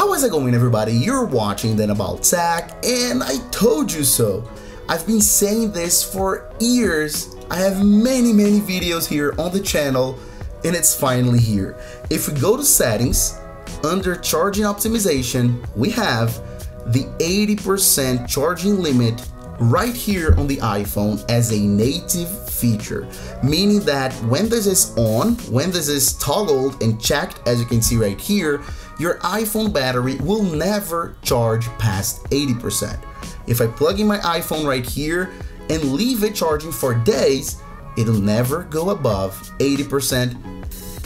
How is it going everybody? You're watching Daniel About Tech and I told you so. I've been saying this for years. I have many many videos here on the channel and it's finally here. If we go to settings, under charging optimization, we have the 80% charging limit right here on the iPhone as a native feature, meaning that when this is on, when this is toggled and checked, as you can see right here, your iPhone battery will never charge past 80%. If I plug in my iPhone right here and leave it charging for days, it'll never go above 80%.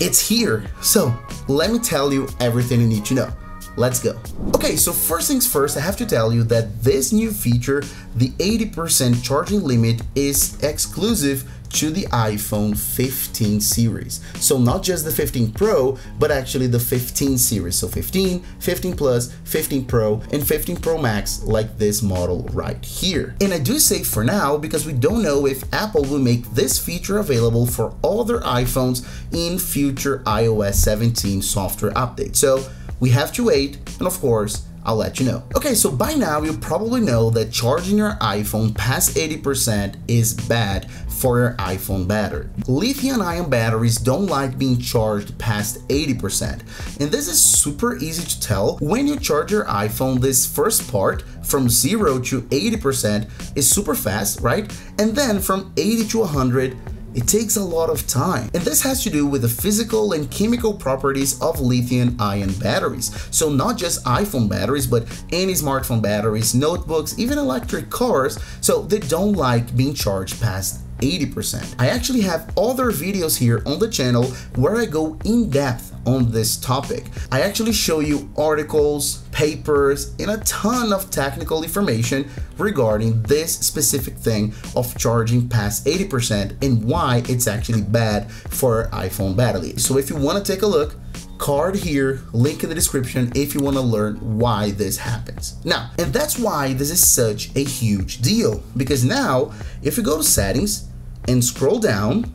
It's here. So let me tell you everything you need to know. Let's go. Okay, so first things first, I have to tell you that this new feature, the 80% charging limit, is exclusive to the iPhone 15 series. So not just the 15 Pro, but actually the 15 series. So 15, 15 Plus, 15 Pro, and 15 Pro Max like this model right here. And I do say for now because we don't know if Apple will make this feature available for all their iPhones in future iOS 17 software updates. So we have to wait, and of course, I'll let you know. Okay, so by now you probably know that charging your iPhone past 80% is bad for your iPhone battery. Lithium ion batteries don't like being charged past 80%. And this is super easy to tell. When you charge your iPhone, this first part from 0 to 80% is super fast, right? And then from 80 to 100, it takes a lot of time. And this has to do with the physical and chemical properties of lithium ion batteries. So not just iPhone batteries, but any smartphone batteries, notebooks, even electric cars. So they don't like being charged past 80%. I actually have other videos here on the channel where I go in depth on this topic. I actually show you articles, papers, and a ton of technical information regarding this specific thing of charging past 80% and why it's actually bad for iPhone battery. So if you want to take a look, card here, link in the description if you want to learn why this happens. Now, and that's why this is such a huge deal because now if you go to settings and scroll down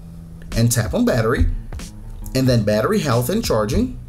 and tap on battery and then battery health and charging,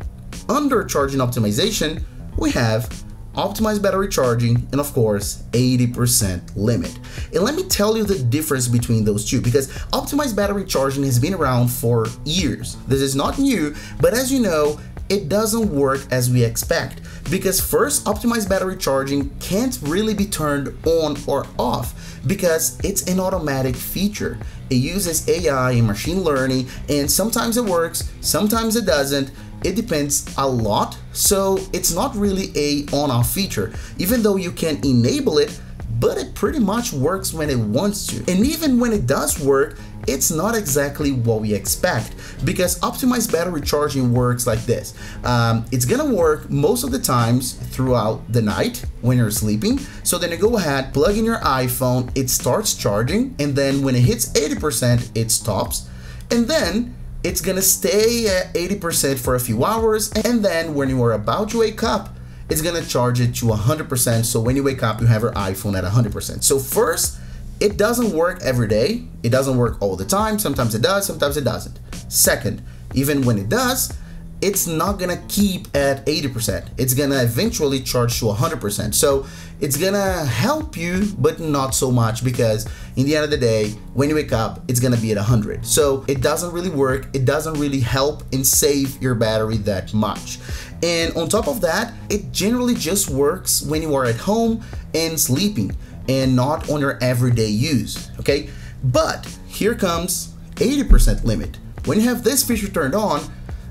under charging optimization, we have optimized battery charging, and of course, 80% limit. And let me tell you the difference between those two because optimized battery charging has been around for years. This is not new, but as you know, it doesn't work as we expect because first optimized battery charging can't really be turned on or off because it's an automatic feature. It uses AI and machine learning and sometimes it works, sometimes it doesn't. It depends a lot so it's not really a on-off feature even though you can enable it but it pretty much works when it wants to. And even when it does work it's not exactly what we expect because optimized battery charging works like this. Um, it's gonna work most of the times throughout the night when you're sleeping. So then you go ahead, plug in your iPhone, it starts charging, and then when it hits 80%, it stops. And then it's gonna stay at 80% for a few hours and then when you are about to wake up it's gonna charge it to 100% so when you wake up you have your iPhone at 100% so first it doesn't work every day it doesn't work all the time sometimes it does sometimes it doesn't second even when it does it's not gonna keep at 80%. It's gonna eventually charge to 100%. So it's gonna help you, but not so much because in the end of the day, when you wake up, it's gonna be at 100. So it doesn't really work. It doesn't really help and save your battery that much. And on top of that, it generally just works when you are at home and sleeping and not on your everyday use, okay? But here comes 80% limit. When you have this feature turned on,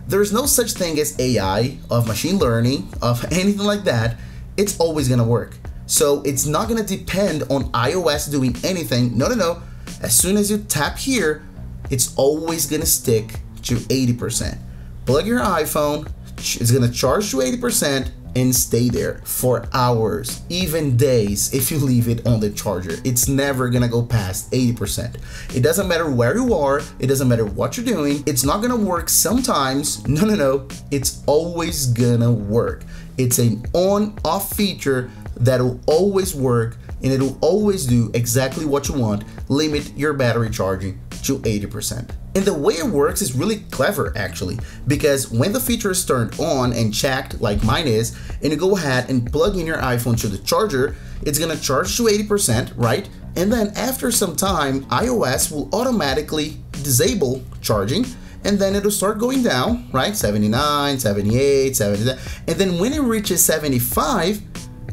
there's no such thing as AI, of machine learning, of anything like that. It's always gonna work. So it's not gonna depend on iOS doing anything. No, no, no. As soon as you tap here, it's always gonna stick to 80%. Plug your iPhone, it's gonna charge to 80%, and stay there for hours, even days if you leave it on the charger. It's never gonna go past 80%. It doesn't matter where you are, it doesn't matter what you're doing, it's not gonna work sometimes. No, no, no, it's always gonna work. It's an on off feature that will always work and it will always do exactly what you want limit your battery charging to 80%. And the way it works is really clever actually, because when the feature is turned on and checked like mine is, and you go ahead and plug in your iPhone to the charger, it's gonna charge to 80%, right? And then after some time, iOS will automatically disable charging and then it'll start going down, right? 79, 78, 79. And then when it reaches 75,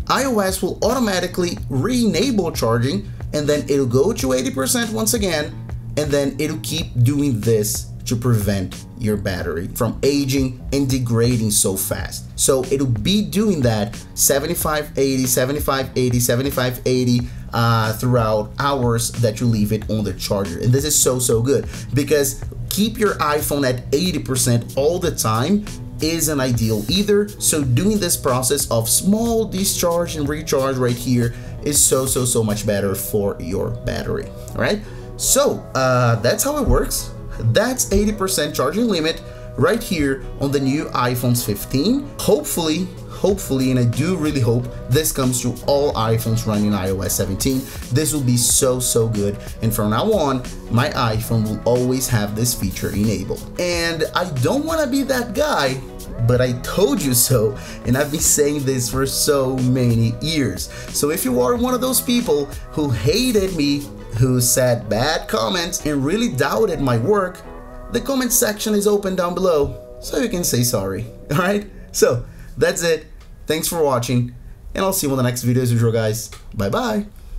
iOS will automatically re-enable charging and then it'll go to 80% once again and then it'll keep doing this to prevent your battery from aging and degrading so fast. So it'll be doing that 75 80, 75 80, 75 80 uh, throughout hours that you leave it on the charger. And this is so, so good because keep your iPhone at 80% all the time isn't ideal either. So doing this process of small discharge and recharge right here is so, so, so much better for your battery. All right. So uh, that's how it works. That's 80% charging limit right here on the new iPhones 15. Hopefully, hopefully, and I do really hope this comes to all iPhones running iOS 17. This will be so, so good. And from now on, my iPhone will always have this feature enabled. And I don't want to be that guy but I told you so, and I've been saying this for so many years. So if you are one of those people who hated me who said bad comments and really doubted my work, the comment section is open down below so you can say sorry. Alright? So that's it. Thanks for watching, and I'll see you in the next video as usual, guys. Bye bye.